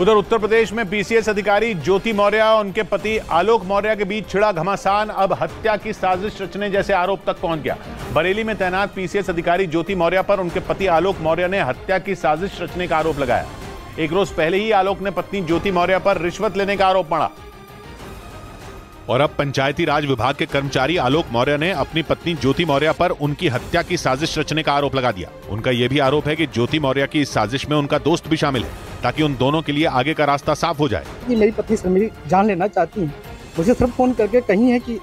उधर उत्तर प्रदेश में पीसीएस अधिकारी ज्योति मौर्य और उनके पति आलोक मौर्य के बीच छिड़ा घमासान अब हत्या की साजिश रचने जैसे आरोप तक पहुँच गया। बरेली में तैनात पीसीएस अधिकारी ज्योति मौर्य पर उनके पति आलोक मौर्य ने हत्या की साजिश रचने का आरोप लगाया। एक रोज पहले ही आलोक ने पत्नी ज्योति मौर्य पर रिश्वत लेने का आरोप पड़ा। और अब पंचायती राज विभाग के कर्मचारी आलोक मौर्य ने अपनी पत्नी ज्योति मौर्य पर उनकी हत्या की साजिश रचने का आरोप लगा दिया। उनका यह भी आरोप है कि ज्योति मौर्य की इस साजिश में उनका दोस्त भी शामिल है। ताकि उन दोनों के लिए आगे का रास्ता साफ़ हो जाए। मेरी पत्नी से मेरी जान लेना चाहती हैं। मुझे सिर्फ़ फ़ोन करके कही है कि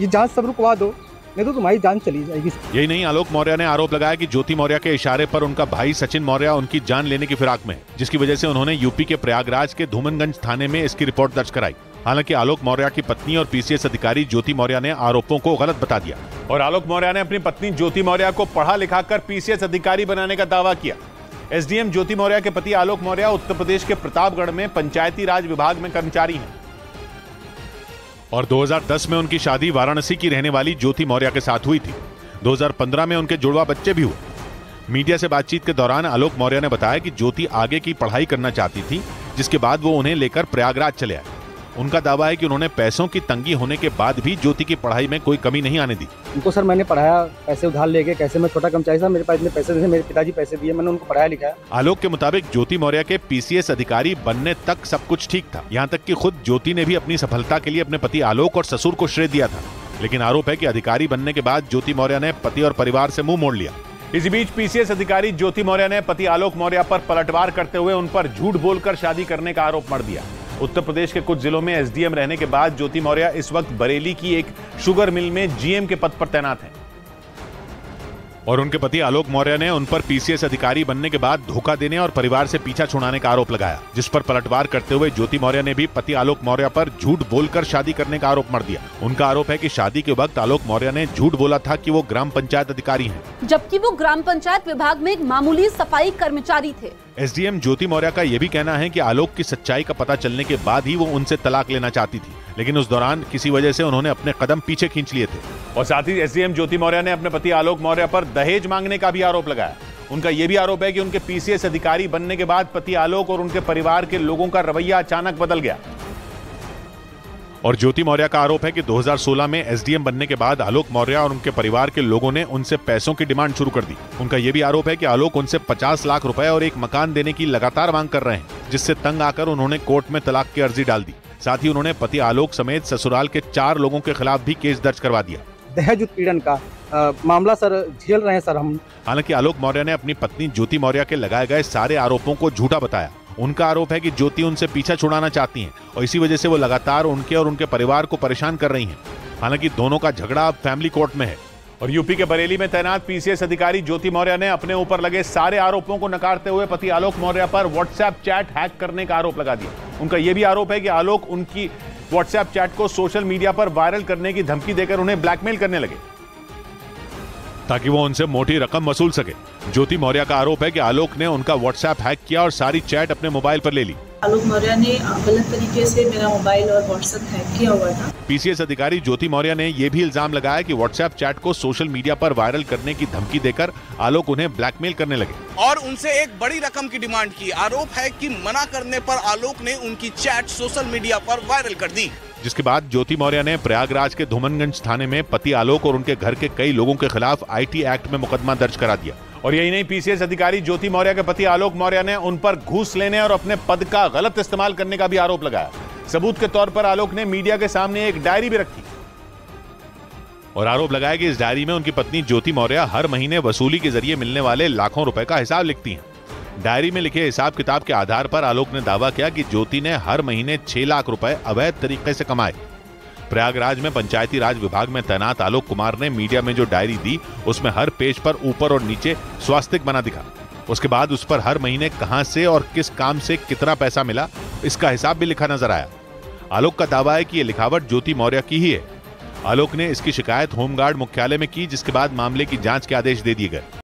ये जाँच सब रुकवा दो नहीं तो तुम्हारी जान चली जाएगी। यही नहीं आलोक मौर्य ने आरोप लगाया कि ज्योति मौर्य के इशारे पर उनका भाई सचिन मौर्य उनकी जान लेने की फिराक में है जिसकी वजह से उन्होंने यूपी के प्रयागराज के धूमनगंज थाने में इसकी रिपोर्ट दर्ज कराई। हालाँकि आलोक मौर्य की पत्नी और पीसीएस अधिकारी ज्योति मौर्य ने आरोपों को गलत बता दिया। और आलोक मौर्य ने अपनी पत्नी ज्योति मौर्य को पढ़ा लिखा कर पीसीएस अधिकारी बनाने का दावा किया। एसडीएम ज्योति मौर्य के पति आलोक मौर्य उत्तर प्रदेश के प्रतापगढ़ में पंचायती राज विभाग में कर्मचारी हैं। और 2010 में उनकी शादी वाराणसी की रहने वाली ज्योति मौर्य के साथ हुई थी। 2015 में उनके जुड़वा बच्चे भी हुए। मीडिया से बातचीत के दौरान आलोक मौर्य ने बताया कि ज्योति आगे की पढ़ाई करना चाहती थी, जिसके बाद वो उन्हें लेकर प्रयागराज चले आए। उनका दावा है कि उन्होंने पैसों की तंगी होने के बाद भी ज्योति की पढ़ाई में कोई कमी नहीं आने दी। उनको सर मैंने पढ़ाया पैसे उधार लेके कैसे मैं छोटा कर्मचारी था मेरे पास इतने पैसे थे मेरे पिताजी पैसे दिए मैंने उनको पढ़ाया लिखा। आलोक के मुताबिक ज्योति मौर्य के पीसीएस अधिकारी बनने तक सब कुछ ठीक था। यहाँ तक की खुद ज्योति ने भी अपनी सफलता के लिए अपने पति आलोक और ससुर को श्रेय दिया था। लेकिन आरोप है कि अधिकारी बनने के बाद ज्योति मौर्य ने पति और परिवार से मुँह मोड़ लिया। इसी बीच पीसीएस अधिकारी ज्योति मौर्य ने पति आलोक मौर्य पर पलटवार करते हुए उन पर झूठ बोलकर शादी करने का आरोप मर दिया। उत्तर प्रदेश के कुछ जिलों में एसडीएम रहने के बाद ज्योति मौर्य इस वक्त बरेली की एक शुगर मिल में जीएम के पद पर तैनात हैं। और उनके पति आलोक मौर्य ने उन पर पीसीएस अधिकारी बनने के बाद धोखा देने और परिवार से पीछा छुड़ाने का आरोप लगाया जिस पर पलटवार करते हुए ज्योति मौर्य ने भी पति आलोक मौर्य पर झूठ बोलकर शादी करने का आरोप मर दिया। उनका आरोप है कि शादी के वक्त आलोक मौर्य ने झूठ बोला था कि वो ग्राम पंचायत अधिकारी हैं। जबकि वो ग्राम पंचायत विभाग में एक मामूली सफ़ाई कर्मचारी थे। एसडीएम ज्योति मौर्य का यह भी कहना है कि आलोक की सच्चाई का पता चलने के बाद ही वो उनसे तलाक लेना चाहती थी लेकिन उस दौरान किसी वजह से उन्होंने अपने कदम पीछे खींच लिए थे। और साथ ही एसडीएम ज्योति मौर्य ने अपने पति आलोक मौर्य पर दहेज मांगने का भी आरोप लगाया। उनका यह भी आरोप है कि उनके पीसीएस अधिकारी बनने के बाद पति आलोक और उनके परिवार के लोगों का रवैया अचानक बदल गया। और ज्योति मौर्य का आरोप है कि 2016 में एसडीएम बनने के बाद आलोक मौर्य और उनके परिवार के लोगों ने उनसे पैसों की डिमांड शुरू कर दी। उनका यह भी आरोप है कि आलोक उनसे 50 लाख रुपए और एक मकान देने की लगातार मांग कर रहे हैं, जिससे तंग आकर उन्होंने कोर्ट में तलाक की अर्जी डाल दी। साथ ही उन्होंने पति आलोक समेत ससुराल के चार लोगों के खिलाफ भी केस दर्ज करवा दिया। दहेज उत्पीड़न का अ, मामला सर झेल रहे हैं सर हम। हालाँकि आलोक मौर्य ने अपनी पत्नी ज्योति मौर्य के लगाए गए सारे आरोपों को झूठा बताया। उनका आरोप है कि ज्योति उनसे पीछा छुड़ाना चाहती हैं और इसी वजह से वो लगातार उनके और उनके परिवार को परेशान कर रही हैं। हालाँकि दोनों का झगड़ा अब फैमिली कोर्ट में है। और यूपी के बरेली में तैनात पीसीएस अधिकारी ज्योति मौर्य ने अपने ऊपर लगे सारे आरोपों को नकारते हुए पति आलोक मौर्य पर व्हाट्सएप चैट हैक करने का आरोप लगा दिया। उनका यह भी आरोप है कि आलोक उनकी व्हाट्सएप चैट को सोशल मीडिया पर वायरल करने की धमकी देकर उन्हें ब्लैकमेल करने लगे। ताकि वो उनसे मोटी रकम वसूल सके। ज्योति मौर्य का आरोप है कि आलोक ने उनका व्हाट्सएप हैक किया और सारी चैट अपने मोबाइल पर ले ली। आलोक मौर्य ने गलत तरीके से मेरा मोबाइल और व्हाट्सएप हैक किया हुआ था। पीसीएस अधिकारी ज्योति मौर्य ने यह भी इल्ज़ाम लगाया कि व्हाट्सएप चैट को सोशल मीडिया पर वायरल करने की धमकी देकर आलोक उन्हें ब्लैकमेल करने लगे। और उनसे एक बड़ी रकम की डिमांड की। आरोप है कि मना करने पर आलोक ने उनकी चैट सोशल मीडिया पर वायरल कर दी। जिसके बाद ज्योति मौर्य ने प्रयागराज के धूमनगंज थाने में पति आलोक और उनके घर के कई लोगों के खिलाफ आईटी एक्ट में मुकदमा दर्ज करा दिया। और यही नहीं पीसीएस अधिकारी ज्योति मौर्य के पति आलोक मौर्य ने उन पर घूस लेने और अपने पद का गलत इस्तेमाल करने का भी आरोप लगाया। सबूत के तौर पर आलोक ने मीडिया के सामने एक डायरी भी रखी। और आरोप लगाया कि इस डायरी में उनकी पत्नी ज्योति मौर्य हर महीने वसूली के ज़रिए मिलने वाले लाखों रुपए का हिसाब लिखती हैं। डायरी में लिखे हिसाब किताब के आधार पर आलोक ने दावा किया कि ज्योति ने हर महीने छह लाख रुपए अवैध तरीके से कमाए। प्रयागराज में पंचायती राज विभाग में तैनात आलोक कुमार ने मीडिया में जो डायरी दी, उसमें हर पेज पर ऊपर और नीचे स्वास्तिक बना दिखा। उसके बाद उस पर हर महीने कहाँ से और किस काम से कितना पैसा मिला, इसका हिसाब भी लिखा नज़र आया। आलोक का दावा है कि यह लिखावट ज्योति मौर्य की ही है। आलोक ने इसकी शिकायत होमगार्ड मुख्यालय में की, जिसके बाद मामले की जाँच के आदेश दे दिए गए।